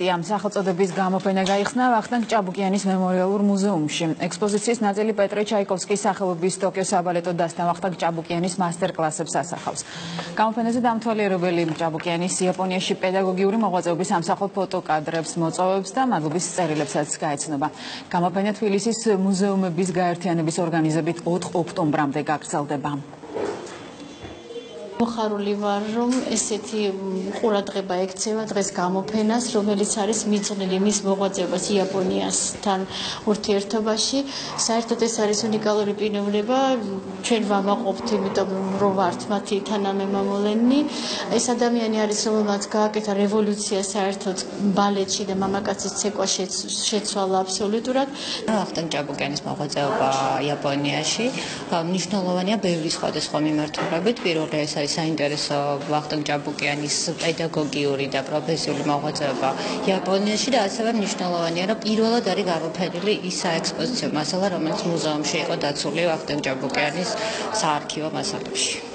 პატიამ სახელწოდების გამოფენა გაიხსნა ვახტანგ ჭაბუკიანის მემორიალურ მუზეუმში. ექსპოზიციის ნაწილი პეტრე ჩაიკოვსკის სახელობის ტოკიოს საბალეტო დასთან ვახტანგ ჭაბუკიანის მასტერკლასებს ასახავს. გამოფენაზე დამთვალიერებელი ჭაბუკიანის იაპონიაში პედაგოგიური მოღვაწეობის ამსახველ ფოტოკადრებს, მოწვევებს და მადლობის წერილებსაც გაეცნობა. გამოფენა თბილისის მუზეუმების გაერთიანების ორგანიზებით 4 ოქტომბრამდე გაგრძელდება. მოხარული ვარ რომ ესეთი ყურადღება ექცევა დღეს გამოფენას რომელიც არის მიძღვნილი მის მოღვაწეობას იაპონიასთან ურთიერთობაში. საერთოდ ეს არის უნიკალური პიროვნება. ჩვენ ვამაყობთ იმიტომ რომ ვართ მათი თანამემამულენი ეს ადამიანი არის რომელმაც გააკეთა რევოლუცია საერთოდ ბალეტში და მამაკაცის ცეკვა შეცვალა აბსოლუტურად. ახტან ჭაბუკენის მოღვაწეობა იაპონიაში? მნიშვნელოვანია ბევრი სხვადასხვა მიმართულებით. პირველი ეს არის საინტერესო ვახტანგ ჭაბუკიანის პედაგოგიური და პროფესიული მოღვაწეობა იაპონიაში და ასევე მნიშვნელოვანია რომ პირველად არის გამოფენილი ის საექსპოზიციო მასალა რომელიც მუზეუმში იყო დაცული ვახტანგ ჭაბუკიანის საარქივო მასალებში